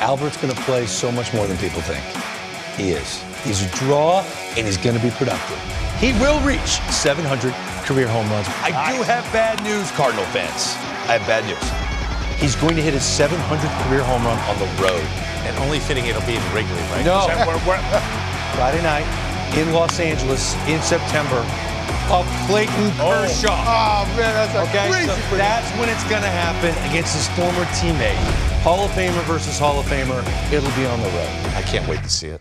Albert's going to play so much more than people think. He is. He's a draw, and he's going to be productive. He will reach 700 career home runs. I do have bad news, Cardinal fans. I have bad news. He's going to hit his 700th career home run on the road. And only fitting it'll be in Wrigley, right? No. Is that where- where- Friday night in Los Angeles in September of Clayton Kershaw. Oh, man, that's a Okay, crazy so that's when it's going to happen against his former teammate. Hall of Famer versus Hall of Famer. It'll be on the road. I can't wait to see it.